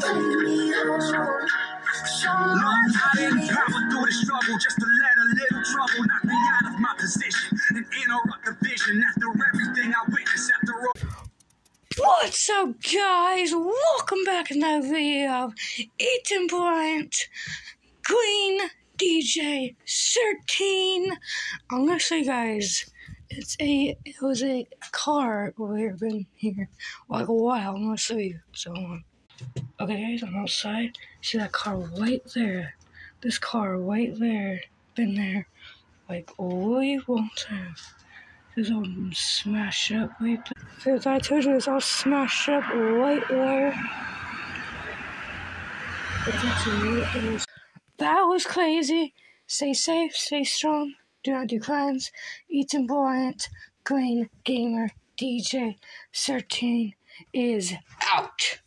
Long I didn't power through the struggle just to let a little trouble knock me out of my position and interrupt the vision after everything I witnessed after all. What's up, guys? Welcome back to another video Ethan Bryant, Queen DJ 13. I'm gonna show you guys. It's a it was a car we've been here like a while. I'm gonna show you. So, um, okay, guys, I'm outside. See that car right there? This car right there. Been there like really long time. It's all smashed up right there. Since I told you it's all smashed up right there. That was crazy. Stay safe, stay strong, do not do crimes. Ethan Bryant, Green Gamer, DJ 13 is out.